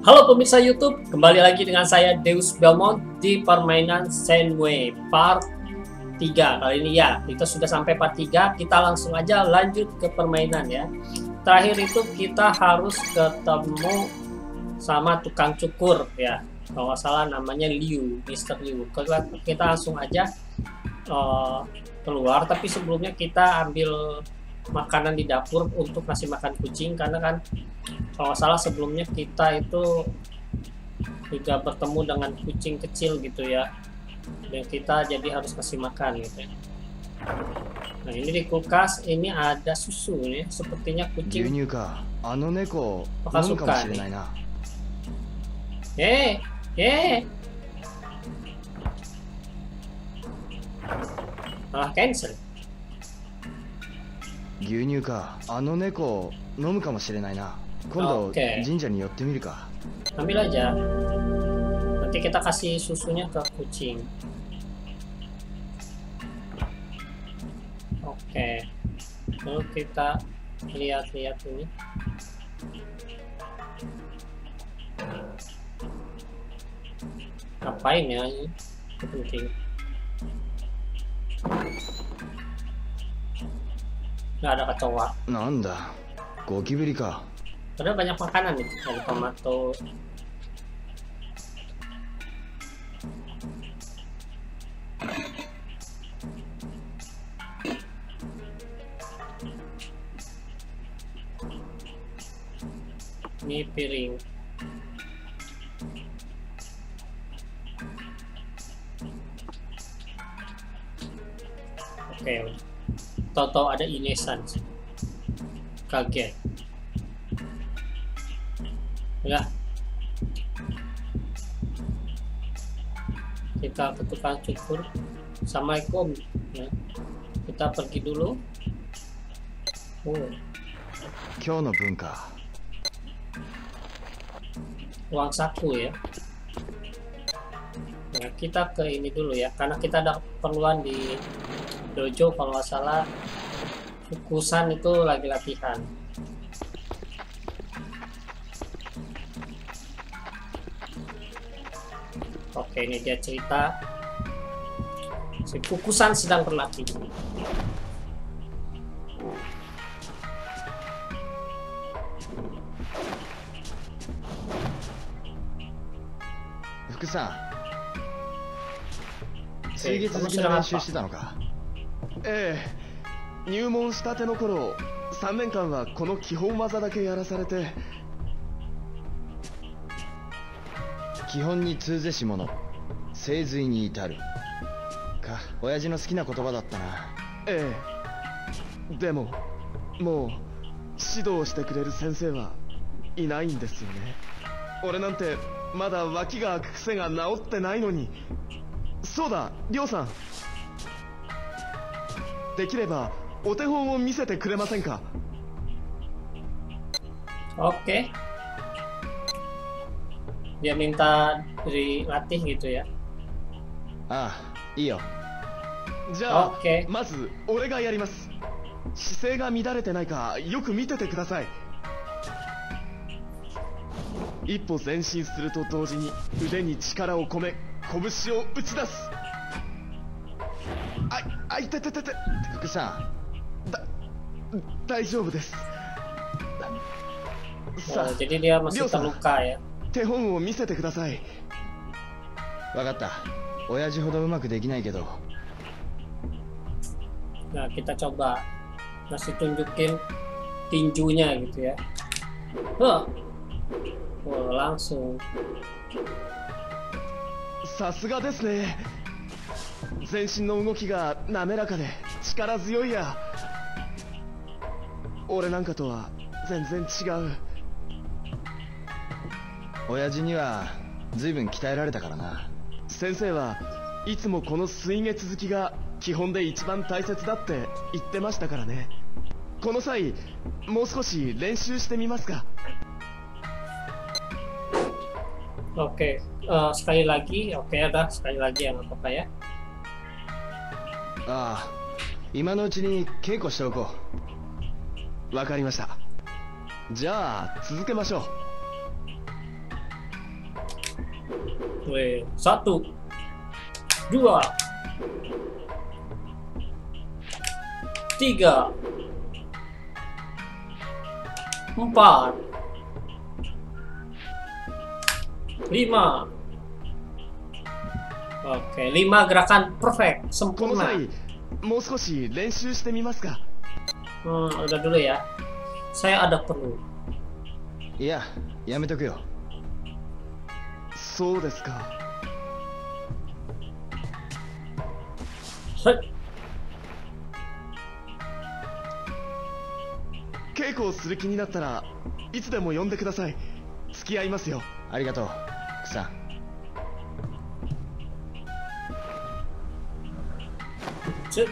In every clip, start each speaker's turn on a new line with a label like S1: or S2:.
S1: Halo pemirsa YouTube, kembali lagi dengan saya Deus Belmont di permainan Sandway part 3 Kali ini ya, kita sudah sampai part 3, kita langsung aja lanjut ke permainan ya. Terakhir itu kita harus ketemu sama tukang cukur ya. Kalau nggak salah namanya Liu, Mr. Liu. Kita, kita langsung aja uh, keluar, tapi sebelumnya kita ambil makanan di dapur untuk kasih makan kucing karena kan kalau salah sebelumnya kita itu juga bertemu dengan kucing kecil gitu ya dan kita jadi harus kasih makan gitu ya. Nah ini di kulkas ini ada susu nih sepertinya kucing bakal suka nih. Eh, eh. Malah cancel.
S2: 牛乳かあの猫飲むかもしれないな今度
S1: Oke.
S2: 神社に寄ってみるか
S1: ambil aja nanti kita kasih susunya ke kucing oke lalu kita lihat-lihat ini ngapain ya ini Itu penting Nggak ada kecoa.
S2: Nanda, gokibiri ka?
S1: Ada banyak makanan nih, ada tomato. Ini piring. Oke. Okay. tahu-tahu ada inesan. Kaget. Ya. Kita ke tukang cukur. Assalamualaikum. Ya. Kita pergi dulu. Oh,
S2: 今日の分か
S1: uang saku ya. Nah, kita ke ini dulu ya, karena kita ada keperluan di dojo kalau nggak salah Fukusan itu lagi latihan. Oke, ini dia cerita. Si Fukusan sedang berlatih.
S2: 福さん水月好きの練習してたのか
S3: ええ。入門したての頃3年間はこの基本技だけやらされて
S2: 基本に通ぜし者精髄に至るか親父の好きな言葉だったな。
S3: ええ。でももう指導してくれる先生はいないんですよね。俺なんてまだ脇が開く癖が治ってないのに。そうだりょうさんできればお手本を見せてくれませんか
S1: ？Oke. Dia minta dilatih gitu ya.
S2: ああいいよ。
S3: じゃあ、
S1: OK
S3: まず俺がやります。姿勢が乱れてないかよく見ててください。一歩前進すると同時に腕に力を込め拳を打ち出す。あいあいてててて
S2: 福さ
S3: だ大丈夫ですさ
S1: Oh, jadi dia masih terluka ya.
S3: あ手本を見せてください
S2: ん分かった親父ほどうまくできないけど
S1: Nah, kita coba masih tunjukin tinjunya gitu ya. Huh. Oh, langsung.
S3: さすがですね全身の動きが滑らかで力強いや。俺なんかとは全然違う。
S2: 親父には随分鍛えられたからな。
S3: 先生はいつもこの水月続きが基本で一番大切だって言ってましたからね。この際もう少し練習してみますか。
S1: Oke, eh, sekali lagi, oke ada sekali lagi ya nggak apa-apa ya.
S2: ああ。今のうちに稽古しておこう。
S3: わかりました。じゃあ続けましょ
S1: Weh, satu, dua, tiga, empat, lima. Oke, lima gerakan perfect, sempurna. Hmm, udah dulu ya. Saya ada perlu.
S3: Iya, ya metoku yo. So
S1: desu
S3: ka. Keiko をする気になったらいつでも呼んでください。付き合いますよ。
S2: ありがとう、さん。
S1: Cut.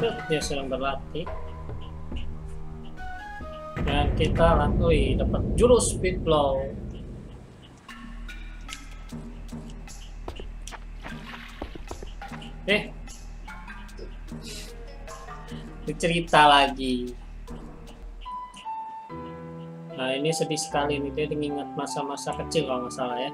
S1: Cut, dia sedang berlatih. Dan kita latui dapat jurus speed blow. Eh. Cerita lagi. Nah ini sedih sekali nih dia mengingat masa-masa kecil kalau nggak salah ya.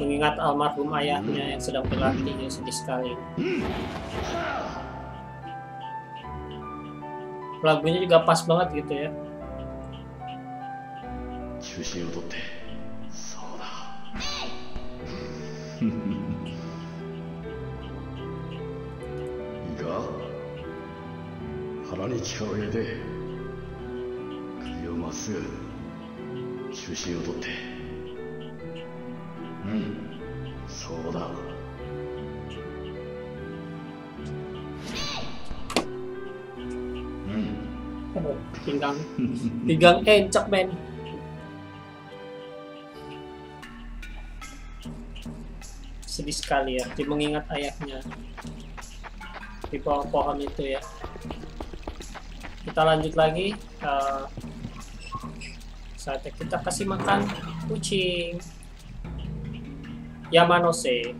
S1: mengingat almarhum ayahnya yang sedang berlatih ya sedih sekali lagunya juga pas banget gitu ya
S3: 中心を取ってそうだいいか腹に力を入れて首をまっすぐ中心を取って うんそうだ
S1: Aduh, pinggang pinggang encok men sedih sekali ya dia mengingat ayahnya di bawah pohon itu ya kita lanjut lagi Eh, saatnya kita kasih makan kucing Yamanose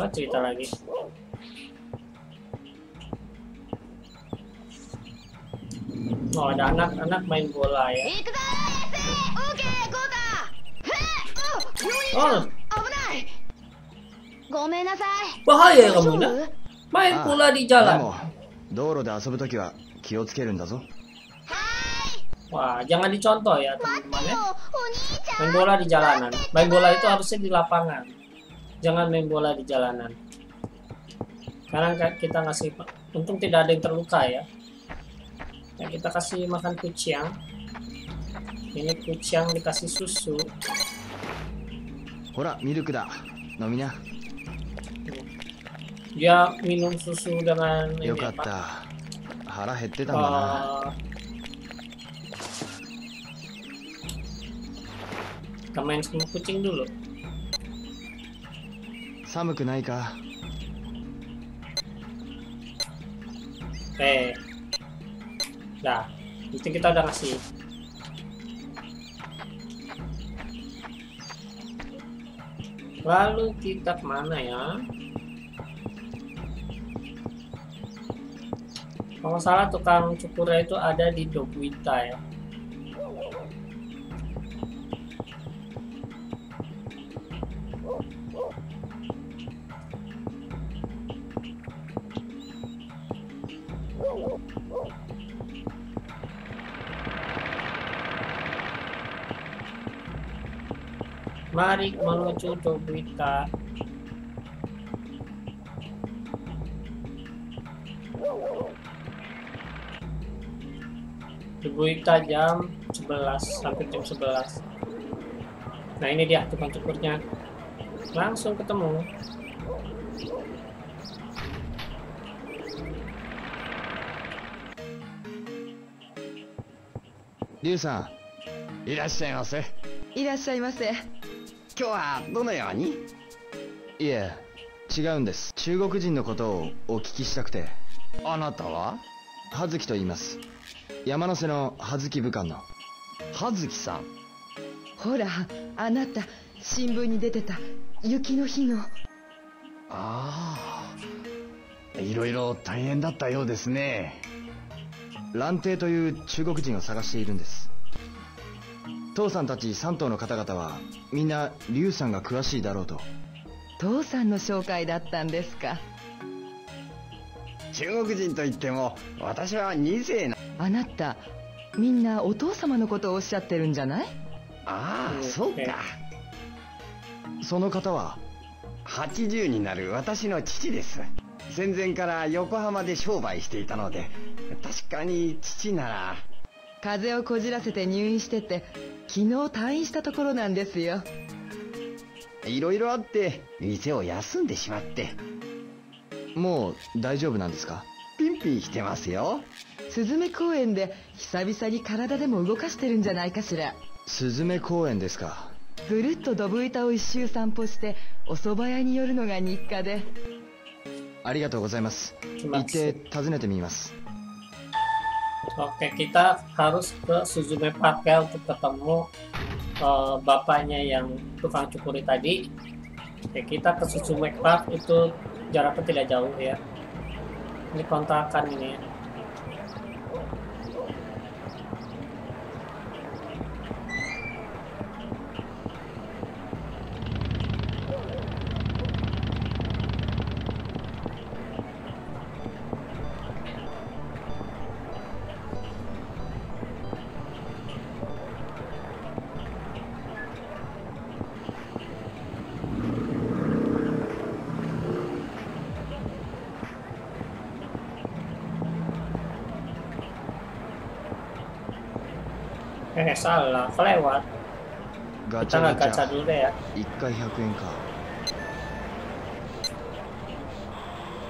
S1: Oh, cerita lagi. Oh, ada anak-anak main bola ya.
S4: 行くぞオーケーゴーダへっお病院
S1: Oh,
S4: 危ないごめんなさい
S1: bahaya
S4: 大丈
S1: kamu
S4: 夫
S1: nak. Main
S2: Ah,
S1: bola di
S2: で
S1: jalan.
S2: も道路で遊ぶときは気をつけるんだぞ
S1: Wah, jangan dicontoh ya teman-teman ya. Main bola di jalanan. Main bola itu harusnya di lapangan. Jangan main bola di jalanan. Karena kan kita ngasih, untung tidak ada yang terluka ya. ya kita kasih makan kucing. Ini kucing dikasih susu.
S2: Hora, milk da. Nominya.
S1: Dia minum susu dengan ini apa?
S2: Hara hette
S1: uh, kita main sama kucing dulu
S2: Sama ka? Oke
S1: Eh, Nah, itu kita udah ngasih Lalu kita ke mana ya? Kalau salah tukang cukurnya itu ada di Dogwita ya. Mari menuju Dobuita. Dobuita jam 11 sampai jam 11. Nah ini dia tukang cukurnya. Langsung ketemu.
S2: リュウさん
S3: いらっしゃいませ
S4: いらっしゃいませ
S3: 今日はどのように？
S2: いえ違うんです。中国人のことをお聞きしたくて。
S3: あなたは？
S2: 葉月と言います。山瀬の葉月武官の。
S3: 葉月さん。
S5: ほらあなた新聞に出てた雪の日の。
S3: ああ
S2: いろいろ大変だったようですね。蘭亭という中国人を探しているんです父さんたち3頭の方々はみんな劉さんが詳しいだろうと。
S5: 父さんの紹介だったんですか。
S6: 中国人といっても私は2世な。
S5: あなたみんなお父様のことをおっしゃってるんじゃない？
S6: ああそうか。
S2: その方は
S6: 80になる私の父です。戦前から横浜で商売していたので確かに父なら。
S5: 風邪をこじらせて入院してて昨日退院したところなんですよ。
S6: いろいろあって店を休んでしまって。
S2: もう大丈夫なんですか？
S6: ピンピンしてますよ。
S5: スズメ公園で久々に体でも動かしてるんじゃないかしら。
S2: スズメ公園ですか。
S5: ぐるっとドブ板を一周散歩してお蕎麦屋に寄るのが日課で。
S2: ありがとうございます。行って訪ねてみます
S1: Oke, kita harus ke Suzume Parkel untuk ketemu uh, bapaknya yang tukang cukuri tadi. Oke, kita ke Suzume Park itu jaraknya tidak jauh ya. Ini kontrakan ini ya. salah, kelewat.
S2: ガ
S1: Kita
S2: チャ
S1: nggak
S2: ガチ
S1: gacha
S2: ャ
S1: dulu deh ya.
S2: 1回100円か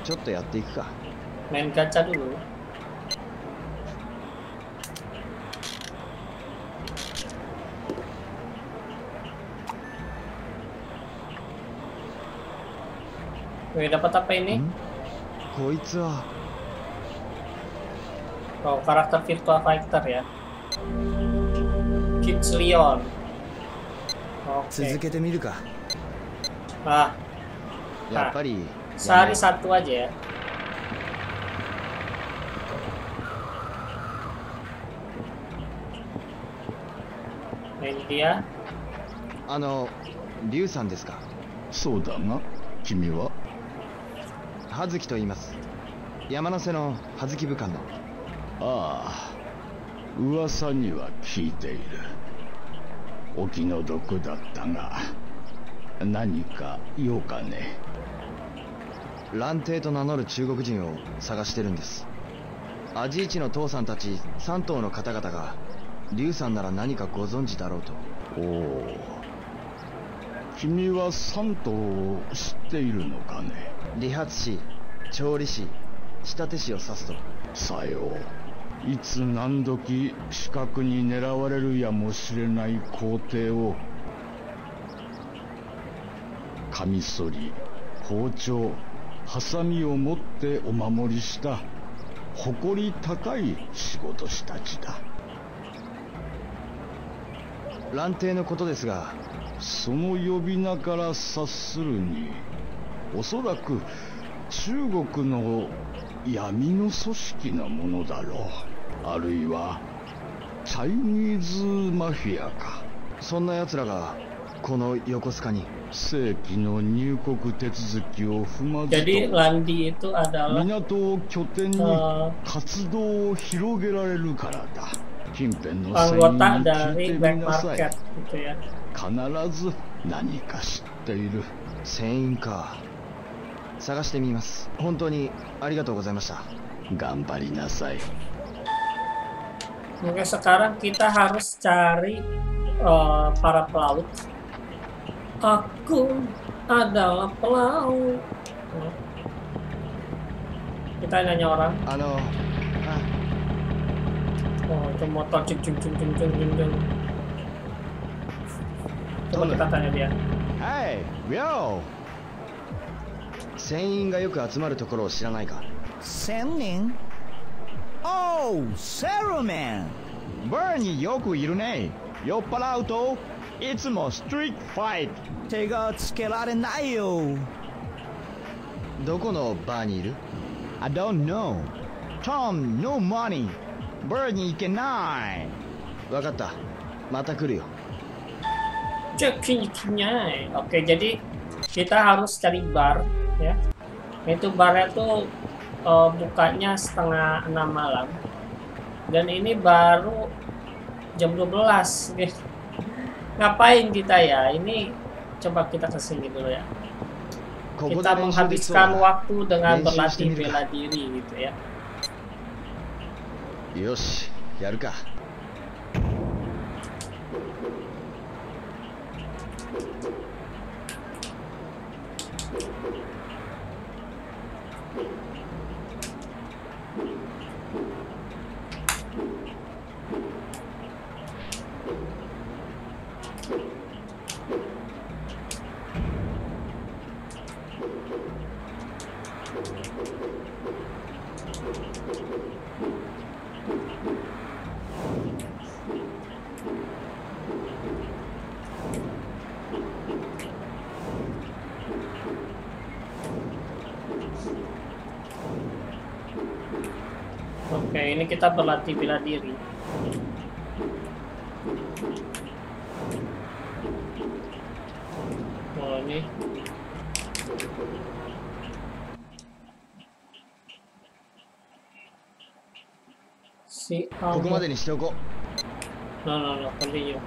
S2: ちょっとやっていくか
S1: Main gacha dulu. Wih, dapat apa ini?
S2: んこいつは
S1: Oh, karakter virtual fighter ya.
S2: 続.けてみるか。
S1: Ah,
S2: やっぱり
S1: sehari satu aja ya. Nah, ini dia.
S2: あの龍さんですか？
S7: そうだが君は。
S2: 葉月と言います。山瀬の葉月部官の。
S7: ああ噂には聞いている。お気の毒だったが何か用かね？
S2: 蘭亭と名乗る中国人を探してるんです。アジイチの父さんたち3頭の方々が龍さんなら何かご存知だろうと。
S7: おお君は三頭を知っているのかね？
S2: 理髪師調理師仕立て師を指すと。
S7: さよういつ何時視覚に狙われるやもしれない皇帝をカミソリ包丁ハサミを持ってお守りした誇り高い仕事師たちだ。
S2: 蘭亭のことですが
S7: その呼び名から察するにおそらく中国の闇の組織のものだろう。あるいはチャイニーズマフィアか。
S2: そんな奴らがこの横須賀に
S7: 正規の入国手続きを踏まずと港を拠点に
S1: あ
S7: 活動を広げられるからだ。近辺の船員に聞いてみなさい.必ず何か知っている。
S2: 船員か。探してみます。本当にありがとうございました。
S7: 頑張りなさい
S1: Oke, sekarang kita harus cari eh, para pelaut. Aku adalah pelaut. Kita nanya orang.
S2: あのあ
S1: Oh, itu motor cing cing cing cing cing cing cing. Coba kita tanya dia.
S2: はいウィオ船員がよく集まるところを知らないか
S8: 千人 Oh, Saruman!
S2: バーによくいるね酔っ払うといつもストリートファイ
S8: 手がつけられないよ。
S2: トどこのバーにいる I don't know. Tom, no money. Bird に行けない。わかった。また来るよ。
S1: oke jadi kita harus cari bar ya itu barnya tuh uh, bukanya setengah enam malam. Dan ini baru jam 12 belas eh. ngapain kita ya? Ini coba kita ke sini dulu ya. Kita menghabiskan waktu dengan berlatih bela diri gitu ya.
S2: Yosh, yaruka.
S1: Oke ini kita berlatih bela diri
S2: でにしておこ
S1: う。なあな、これでい
S2: いよ。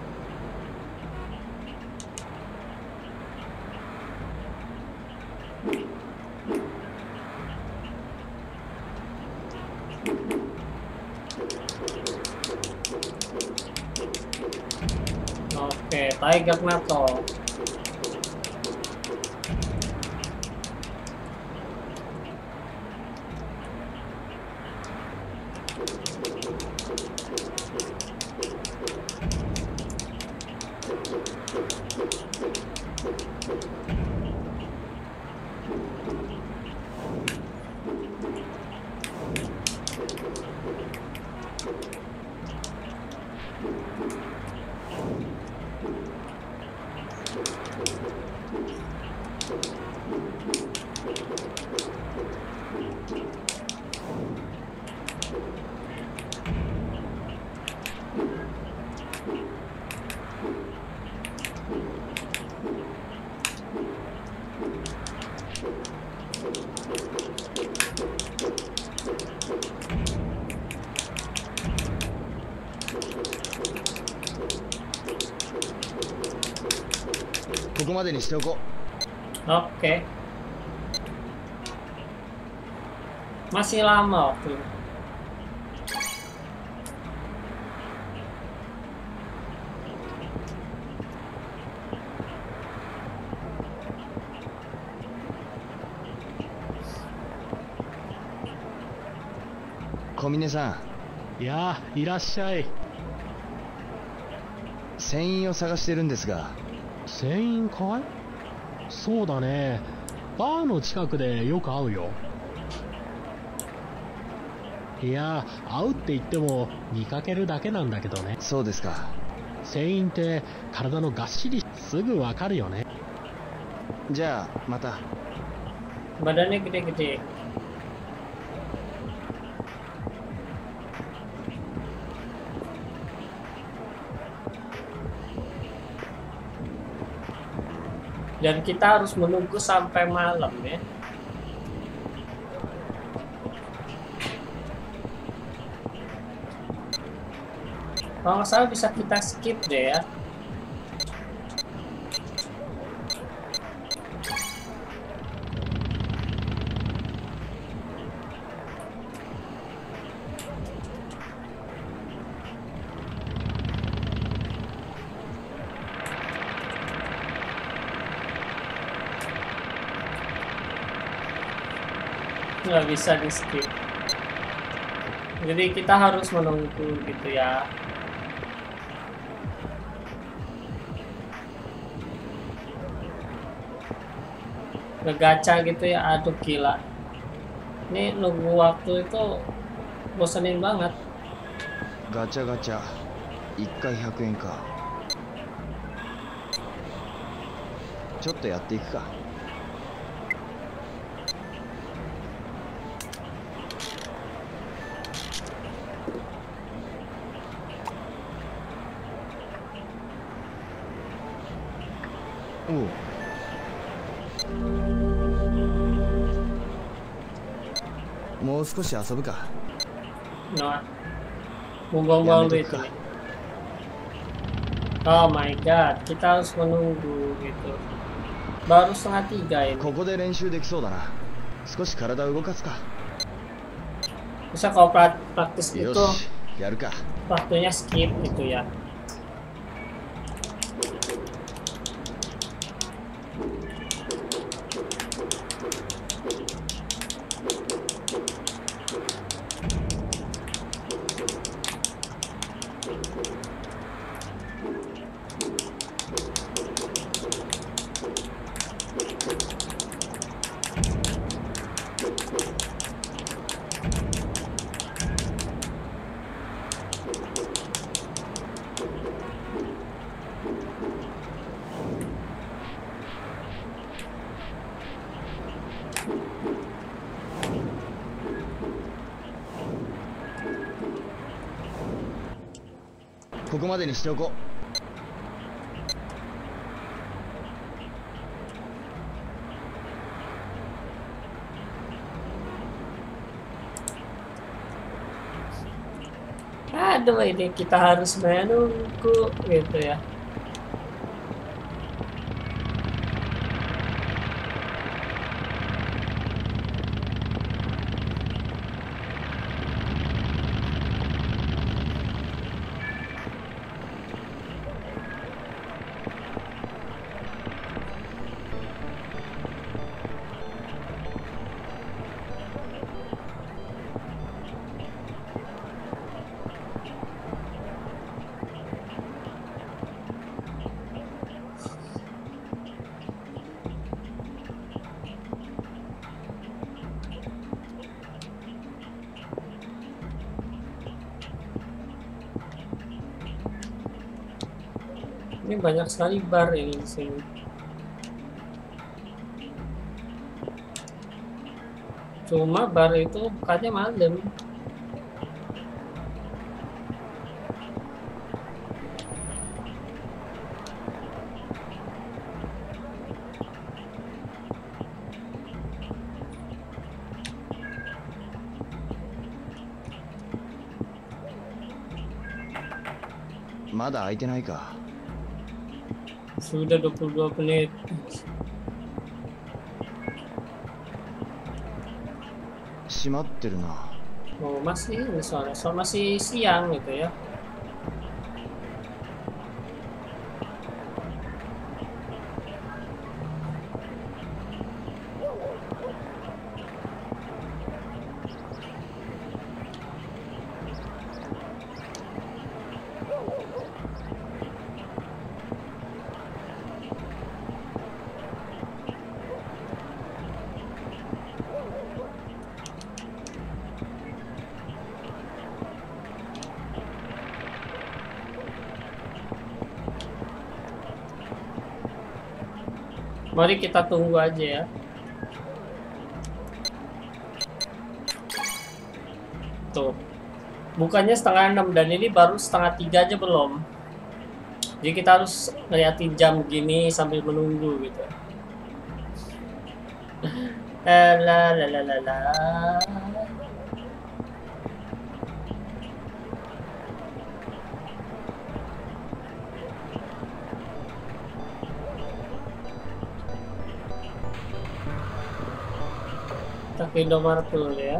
S2: Oke. までにしておこ
S1: Oke. Masih lama waktu ini.
S2: う。小峰さん、
S9: いやーいらっしゃい
S2: 船員を探してるんですが、
S9: 船員かい？そうだねバーの近くでよく会うよいや会うって言っても見かけるだけなんだけどね
S2: そうですか。
S9: 船員って体のがっしりすぐわかるよね
S2: じゃあ、また。
S1: Badannya gede-gede. Dan kita harus menunggu sampai malam ya. Kalau nggak salah bisa kita skip deh ya. nggak bisa di skip jadi kita harus menunggu gitu ya ngegaca gitu ya aduh gila ini nunggu waktu itu bosenin banget
S2: ガチャガチャ。1回100円か。ちょっとやっていくか。 少し遊ぶか
S1: Nah, buang-buang duit ini. Oh my god, kita harus menunggu gitu. Baru setengah tiga ini.
S2: ここで練習できそうだな少し体を動かすか
S1: Bisa kalau pra- praktis
S2: よ
S1: itu
S2: しやるか
S1: waktunya skip gitu ya. ?
S2: ここまでにしておこう
S1: Aduh, ini kita harus menunggu gitu ya. Ini banyak sekali bar ini di sini. Cuma bar itu bukanya malam.
S2: うまだ空いてないか
S1: sudah 22 menit. Oh, masih ini soalnya, masih siang gitu ya. Mari kita tunggu aja ya. Tuh. Bukannya setengah enam dan ini baru setengah tiga aja belum. Jadi kita harus ngeliatin jam gini sambil menunggu gitu. Eh, La. Indomaret dulu ya.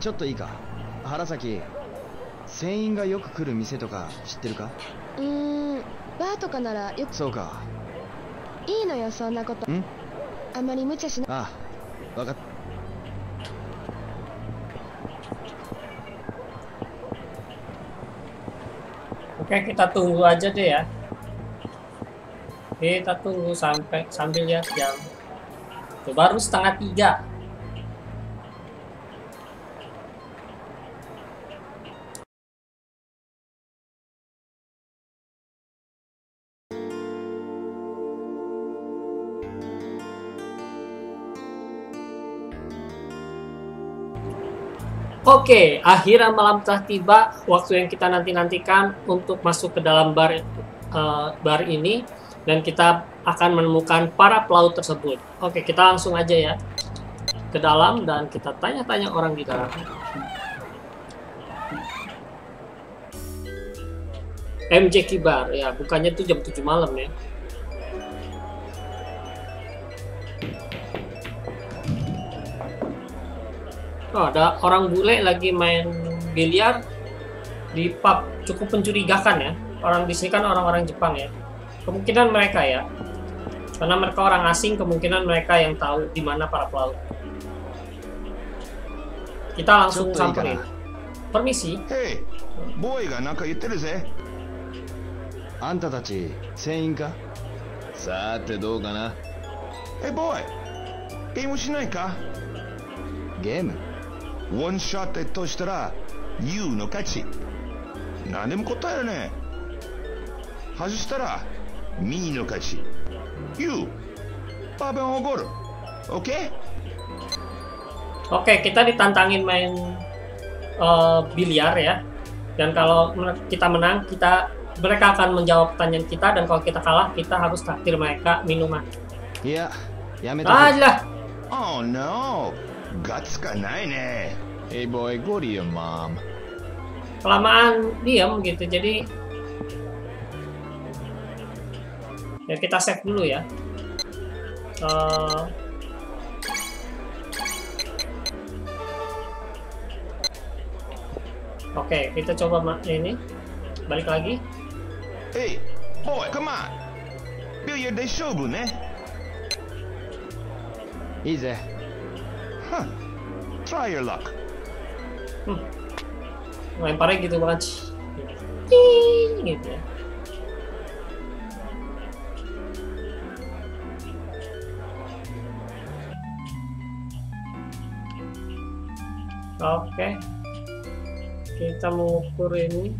S2: ちょっといいか原崎船員がよく来る店とか知ってるか
S4: うーんバーとかならよく
S2: そうか
S4: いいのよそんなこと
S2: ん
S4: あまり無茶しな
S2: ああ分かっ
S1: Oke, Oke, kita tunggu aja deh ya. Kita tunggu sampai sambil lihat jam. Tuh, baru setengah tiga. Oke, akhirnya malam telah tiba. Waktu yang kita nanti-nantikan untuk masuk ke dalam bar eh, bar ini dan kita akan menemukan para pelaut tersebut. Oke, kita langsung aja ya ke dalam dan kita tanya-tanya orang di dalam. MJ Kibar, ya bukannya itu jam 7 malam ya. Oh, ada orang bule lagi main biliar di pub. Cukup mencurigakan ya. Orang di sini kan orang-orang Jepang ya. Kemungkinan mereka ya. Karena mereka orang asing kemungkinan mereka yang tahu di mana para pelaut. Kita langsung samperin. permisi.
S3: Hey boy ga naka
S10: yutteru ze? Anta tachi senin ka? Sate dou ka na? Hey
S2: boy Game, game.
S10: ワンショットとしたら YOU の勝ち何でも答えるね外したらミーの勝ち YOU パパンおごる OK?
S1: Oke, kita ditantangin main eh, biliar ya. Dan kalau men- kita menang, kita mereka akan menjawab pertanyaan kita dan kalau kita kalah, kita harus traktir mereka minuman.
S2: いややめとけ
S1: Ah, lah.
S10: Oh no ガッツがないね
S3: Hey boy, go to your mom.
S1: Kelamaan diam gitu. Jadi ya kita save dulu ya. Eh, Oke, kita coba ma- ini balik lagi.
S10: ヘイボーイ come on ビリヤードで勝負ね
S2: いいぜ
S10: Huh Try your luck
S1: Lemparnya gitu banget. Gitu ya. Oke. Kita mengukur ini.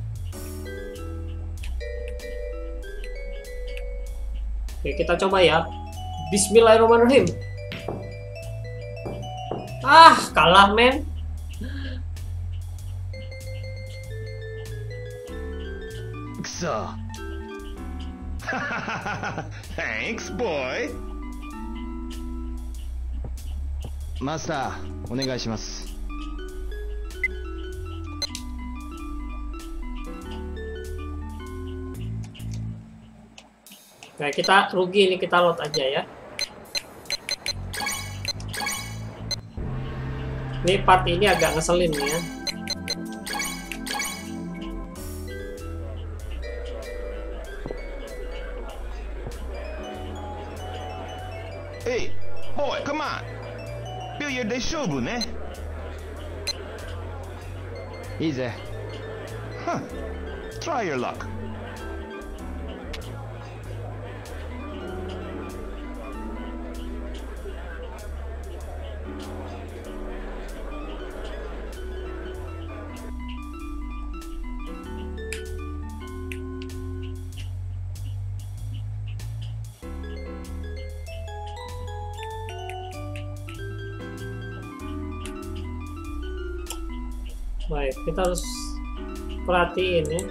S1: Oke, kita coba ya. Bismillahirrahmanirrahim. Ah, kalah men.
S2: くそ
S10: Thanks boy
S2: マスターお願いします
S1: Nah, kita rugi ini kita load aja ya. Ini part ini agak ngeselin ya.
S10: Hey, boy, come on. Billiard de
S2: show ne? Easy.
S10: Huh. Try your luck.
S1: Baik, kita harus perhatiin ya.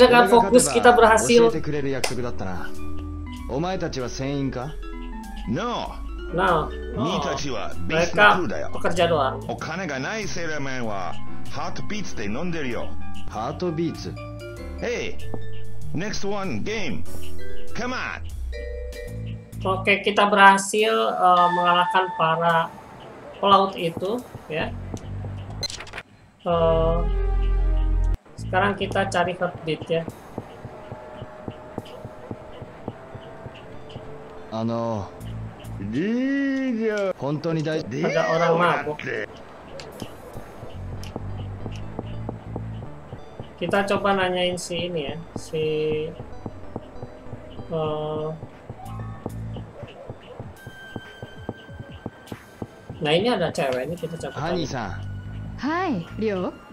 S1: Yeah,
S2: 俺
S1: dengan
S2: が
S1: fokus
S2: 勝
S1: kita
S2: てば教
S1: berhasil.
S2: えてくれる約束だったなお前たちは船員か
S10: No.
S1: Nah,
S10: 兄たちはベースの
S1: mereka
S10: クルーだよ。
S1: pekerja doang.
S10: お金がないセーラーマンはハートビーツで飲んでるよ。
S2: ハートビーツ
S10: Hey, next one game. Come on.
S1: Oke, kita berhasil eh, mengalahkan para pelaut itu, ya. Eh, sekarang kita cari heartbeat ya.
S2: ano
S1: ada orang mabuk. Kita coba nanyain si ini ya si uh, nah ini ada cewek ini kita coba
S11: Hani san Hai Rio.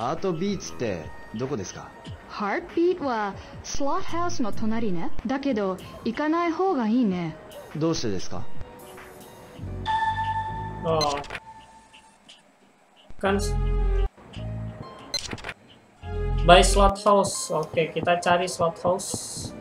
S2: ハートビーツってどこですか
S11: ？Heartbeat はスロットハウスの隣ねだけど行かない方がいいね
S2: どうしてですか
S1: ？Oh. Kan by slot house. Oke, kita cari slot house.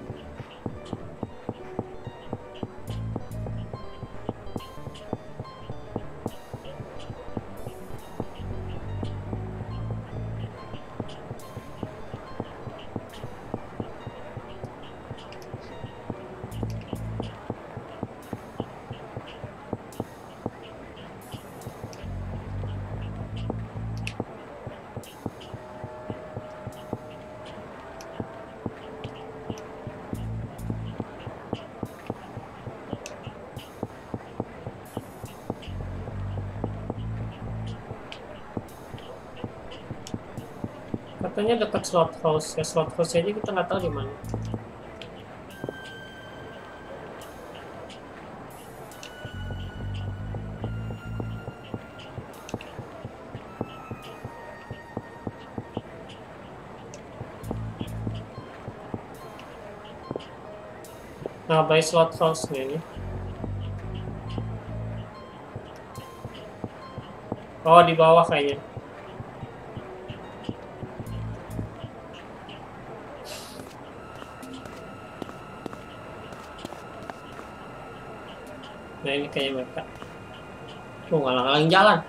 S1: Katanya dekat slot house. Ya slot house aja kita nggak tahu di mana. Nah, by slot house nih ini. Oh, di bawah kayaknya. sepanjang jalan.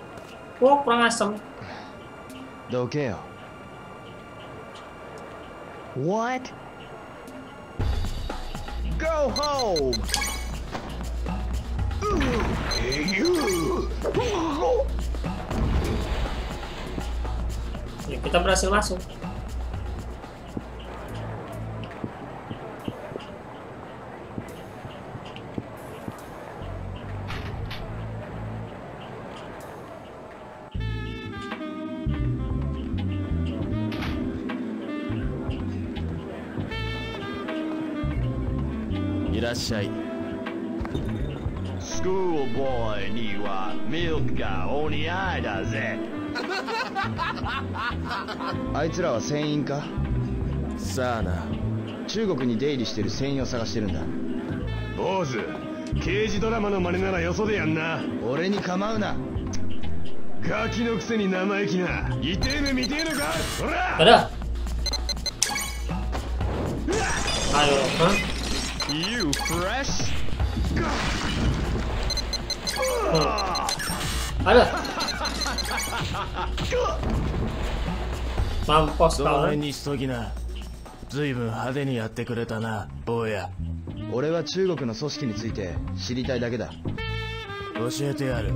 S1: Oh, kurang asem.
S2: Dogeo.
S8: What? Go home.
S1: Ya, kita berhasil masuk.
S12: しゃい」スクールボーイにはミルクがお似合いだぜ。
S2: あいつらは船員か？
S12: さあな。
S2: 中国に出入りしてる船員を探してるんだ。
S12: 坊主刑事ドラマの真似ならよそでやんな。
S2: 俺に構うな。
S12: ガキのくせに生意気な。痛え目見てえのか？ほら
S1: ！Ada. Ayo, hah?
S12: You fresh?
S1: Ada. Mampus kau.
S12: 辺にしときな。随分派手にやってくれたな坊や。
S2: 俺は中国の組織について知りたいだけだ。
S12: 教えてやる。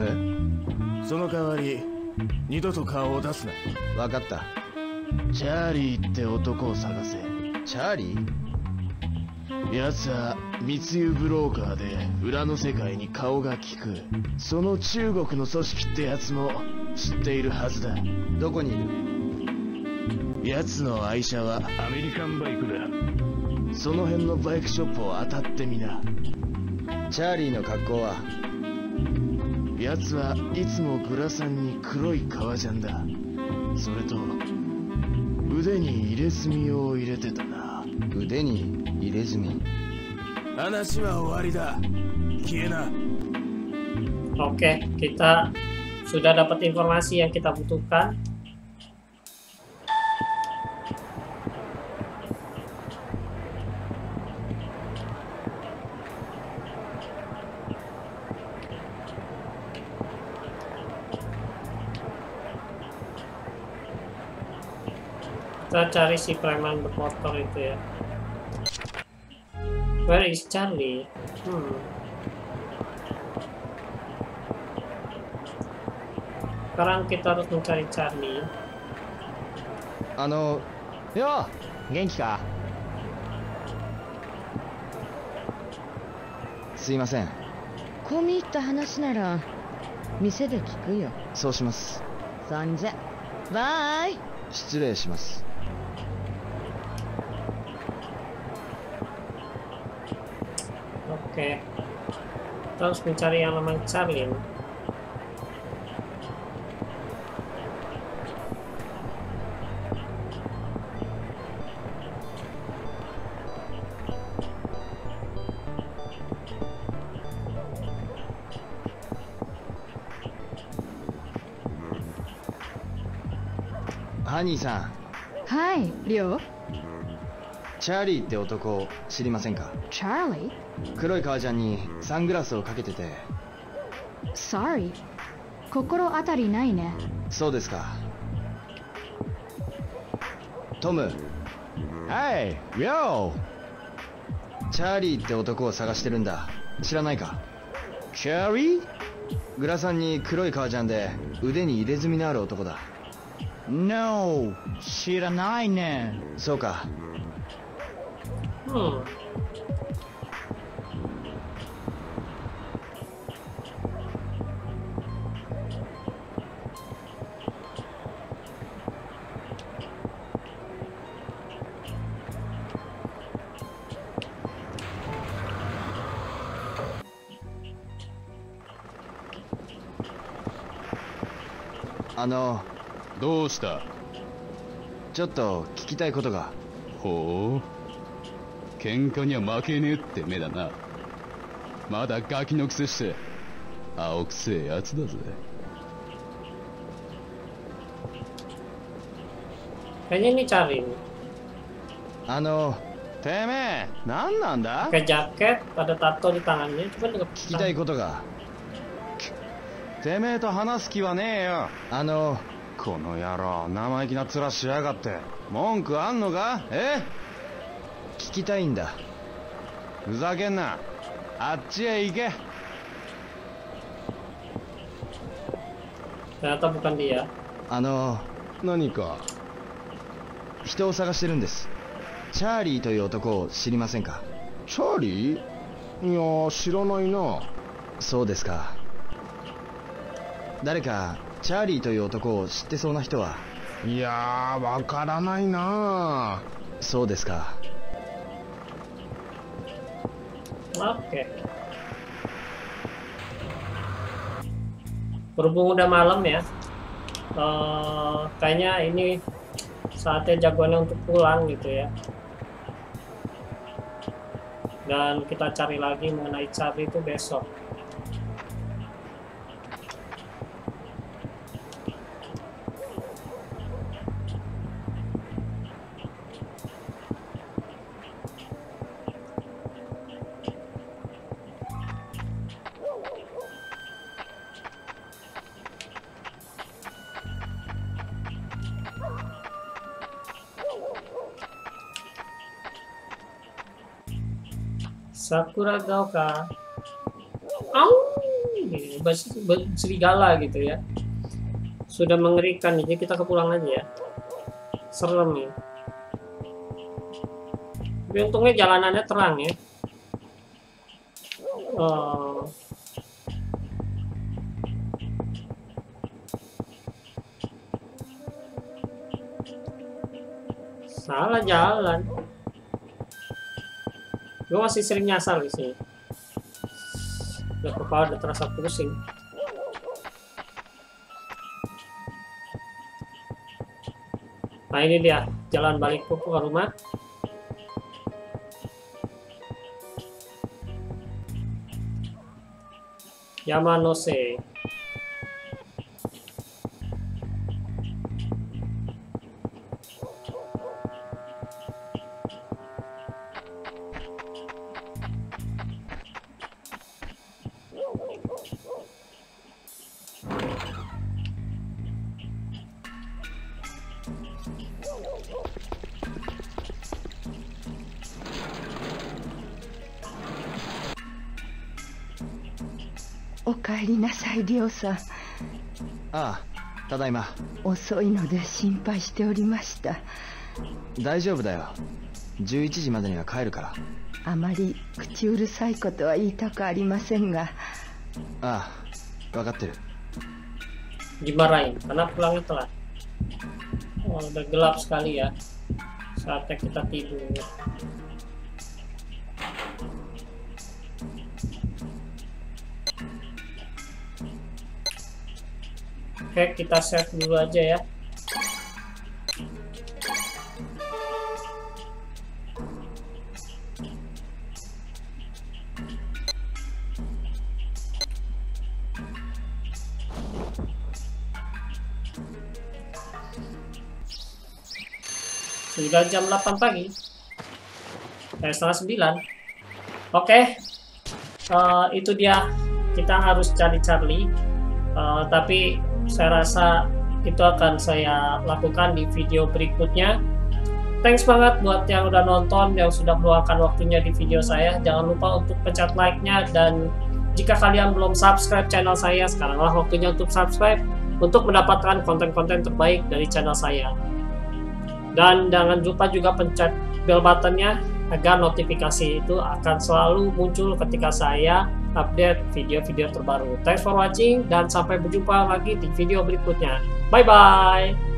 S2: え？
S12: その代わり二度と顔を出すな。
S2: 分かった。
S12: チャーリーって男を探せ。
S2: チャーリー？
S12: 奴は密輸ブローカーで裏の世界に顔が利くその中国の組織ってやつも知っているはずだ。
S2: どこにいる？
S12: 奴の愛車はアメリカンバイクだ。その辺のバイクショップを当たってみな。
S2: チャーリーの格好は？
S12: 奴はいつもグラサンに黒い革ジャンだ。それと腕に入れ墨を入れてたな。
S2: 腕に？入れ墨
S12: 話は終わりだ消えな
S1: Oke, kita sudah dapat informasi yang kita butuhkan kita cari si preman bermotor itu ya Where is Charlie hmm. sekarang kita harus mencari Charlie
S2: あの
S8: よう元気か
S2: すいません
S5: 込み入った話なら店で聞くよ
S2: そうします
S5: そんじゃバイ
S2: 失礼します
S1: Oke. Kita harus mencari yang namanya Charlie.
S2: Honey ハニーさん
S11: はいリオ
S2: チャーリーって男知りませんか
S11: チャーリー
S2: 黒い革ジャンにサングラスをかけてて。
S11: Sorry. 心当たりないね。
S2: そうですか。トム。
S8: Hey, yo!
S2: チャーリーって男を探してるんだ。知らないか？
S8: チャーリー
S2: グラサンに黒い革ジャンで腕に入れ墨のある男だ。
S8: No, 知らないね。
S2: そうか。
S1: Hmm.
S2: a あの
S7: どうした？
S2: ちょっと聞きたいことが。
S7: ほう？喧嘩には負けねえって目だな。まだガキのくせして青くせえやつだぜ.
S2: あの
S8: てめえ、何なんだ
S1: ？Pakai jaket, ada tato di tangannya, cuman nggak
S2: 聞きたいことが
S8: てめえと話す気はねえよ。
S2: あの
S8: この野郎、生意気な面しやがって。文句あんのか？え？
S2: 聞きたいんだ
S8: ふざけんな。あっちへ行け。
S1: ternyata bukan dia.
S2: あの
S8: 何か？
S2: 人を探してるんですチャーリーという男を知りませんか？
S8: チャーリー？いやー、知らないな。
S2: そうですか誰かチャーリーという男を知ってそうな人はい
S8: やー、わからないな
S2: そうですか
S1: Oke. Berhubung udah malam ya, eh, kayaknya ini saatnya jagoannya untuk pulang gitu ya. Dan kita cari lagi mengenai Charlie itu besok. Sakura. Au! Gitu, bas- bas- serigala gitu ya. Sudah mengerikan jadi kita kepulang aja ya. Serem ya. Tapi untungnya jalanannya terang ya. Eh, salah jalan. Gue masih sering nyasar di sini. Udah kepala udah terasa pusing. Nah ini dia jalan balikku ke rumah. Yamanose.
S5: さいリオさん。
S2: ああただいま。
S5: 遅いので心配しておりました。
S2: 大丈夫だよ。11時までには帰るから。
S5: あまり口うるさいことは言いたくありませんが。
S2: ああ分かってる。
S1: Dimarahin karena pulangnya telat oh, udah gelap sekali ya saatnya kita tidur Oke, kita save dulu aja ya. Sudah jam 8 pagi. Eh, setengah 9. Oke. Uh, itu dia. Kita harus cari Charlie. Uh, tapi saya rasa itu akan saya lakukan di video berikutnya. Thanks banget buat yang udah nonton, yang sudah meluangkan waktunya di video saya. Jangan lupa untuk pencet like-nya dan jika kalian belum subscribe channel saya, sekaranglah waktunya untuk subscribe untuk mendapatkan konten-konten terbaik dari channel saya. Dan jangan lupa juga pencet bell buttonnya agar notifikasi itu akan selalu muncul ketika saya update video-video terbaru. Thanks for watching dan sampai berjumpa lagi di video berikutnya. Bye-bye!